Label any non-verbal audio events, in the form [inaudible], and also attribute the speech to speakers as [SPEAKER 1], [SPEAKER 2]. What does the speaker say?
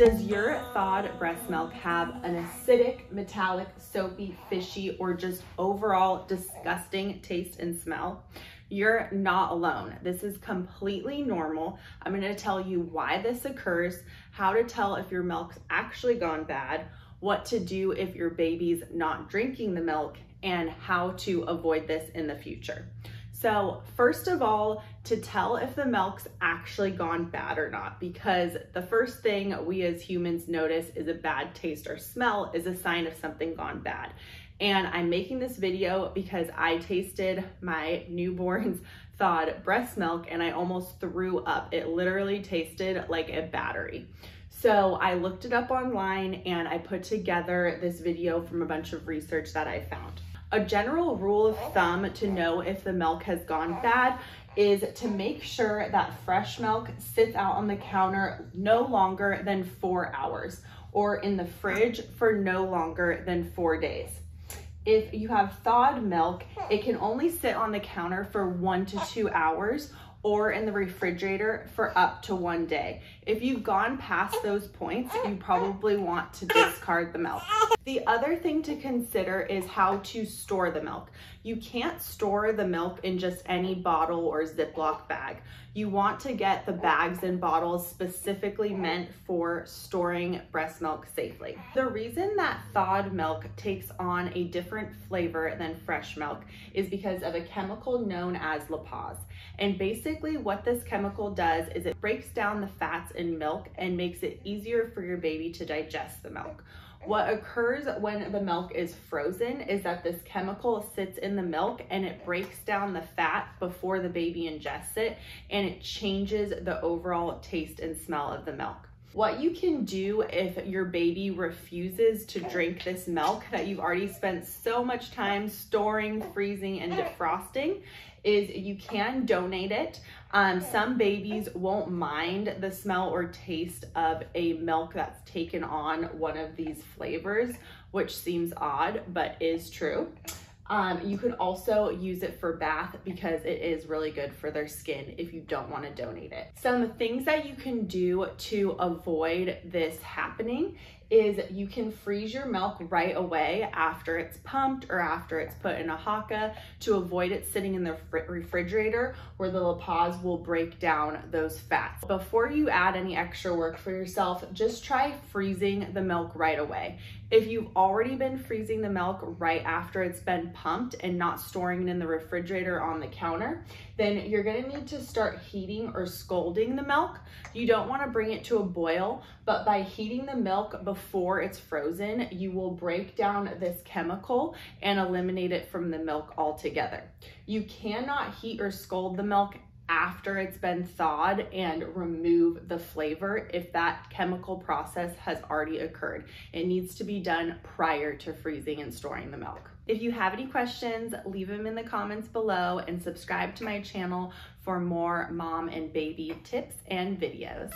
[SPEAKER 1] Does your thawed breast milk have an acidic, metallic, soapy, fishy, or just overall disgusting taste and smell? You're not alone. This is completely normal. I'm gonna tell you why this occurs, how to tell if your milk's actually gone bad, what to do if your baby's not drinking the milk, and how to avoid this in the future. So first of all, to tell if the milk's actually gone bad or not, because the first thing we as humans notice is a bad taste or smell is a sign of something gone bad. And I'm making this video because I tasted my newborn's [laughs] thawed breast milk and I almost threw up. It literally tasted like a battery. So I looked it up online and I put together this video from a bunch of research that I found. A general rule of oh. thumb to know if the milk has gone bad is to make sure that fresh milk sits out on the counter no longer than four hours or in the fridge for no longer than four days. If you have thawed milk, it can only sit on the counter for one to two hours or in the refrigerator for up to one day. If you've gone past those points, you probably want to discard the milk. The other thing to consider is how to store the milk. You can't store the milk in just any bottle or Ziploc bag. You want to get the bags and bottles specifically meant for storing breast milk safely. The reason that thawed milk takes on a different flavor than fresh milk is because of a chemical known as lipase. And basically what this chemical does is it breaks down the fats in milk and makes it easier for your baby to digest the milk. What occurs when the milk is frozen is that this chemical sits in the milk and it breaks down the fat before the baby ingests it and it changes the overall taste and smell of the milk. What you can do if your baby refuses to drink this milk that you've already spent so much time storing, freezing, and defrosting is you can donate it. Um, some babies won't mind the smell or taste of a milk that's taken on one of these flavors, which seems odd, but is true. Um, you can also use it for bath because it is really good for their skin if you don't want to donate it. Some things that you can do to avoid this happening is you can freeze your milk right away after it's pumped or after it's put in a Haakaa to avoid it sitting in the refrigerator where the lipase will break down those fats. Before you add any extra work for yourself, just try freezing the milk right away. If you've already been freezing the milk right after it's been pumped and not storing it in the refrigerator on the counter, then you're gonna need to start heating or scalding the milk. You don't wanna bring it to a boil, but by heating the milk before it's frozen, you will break down this chemical and eliminate it from the milk altogether. You cannot heat or scald the milk after it's been thawed and remove the flavor if that chemical process has already occurred. It needs to be done prior to freezing and storing the milk. If you have any questions, leave them in the comments below and subscribe to my channel for more mom and baby tips and videos.